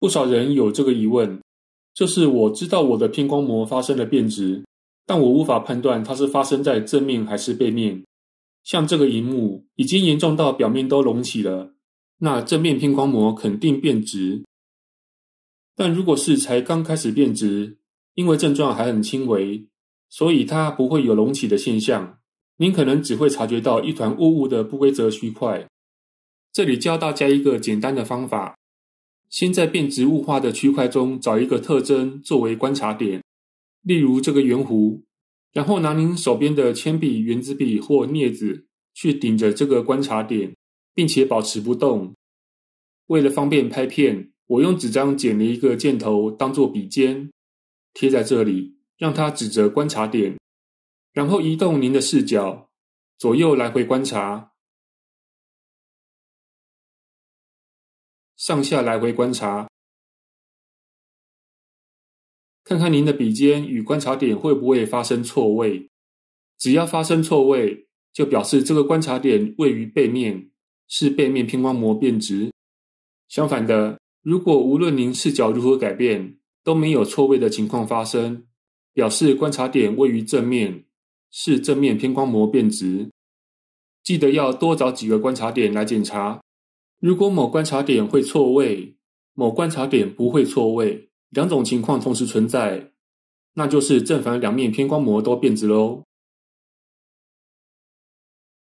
不少人有这个疑问，就是我知道我的偏光膜发生了变质，但我无法判断它是发生在正面还是背面。像这个荧幕已经严重到表面都隆起了，那正面偏光膜肯定变直。但如果是才刚开始变直，因为症状还很轻微，所以它不会有隆起的现象。您可能只会察觉到一团雾雾的不规则区块。这里教大家一个简单的方法：先在变植物化的区块中找一个特征作为观察点，例如这个圆弧，然后拿您手边的铅笔、圆珠笔或镊子去顶着这个观察点，并且保持不动。为了方便拍片。我用纸张剪了一个箭头当做笔尖，贴在这里，让它指着观察点，然后移动您的视角，左右来回观察，上下来回观察，看看您的笔尖与观察点会不会发生错位。只要发生错位，就表示这个观察点位于背面，是背面偏光膜变直。相反的。如果无论您视角如何改变都没有错位的情况发生，表示观察点位于正面，是正面偏光膜变直。记得要多找几个观察点来检查。如果某观察点会错位，某观察点不会错位，两种情况同时存在，那就是正反两面偏光膜都变直喽。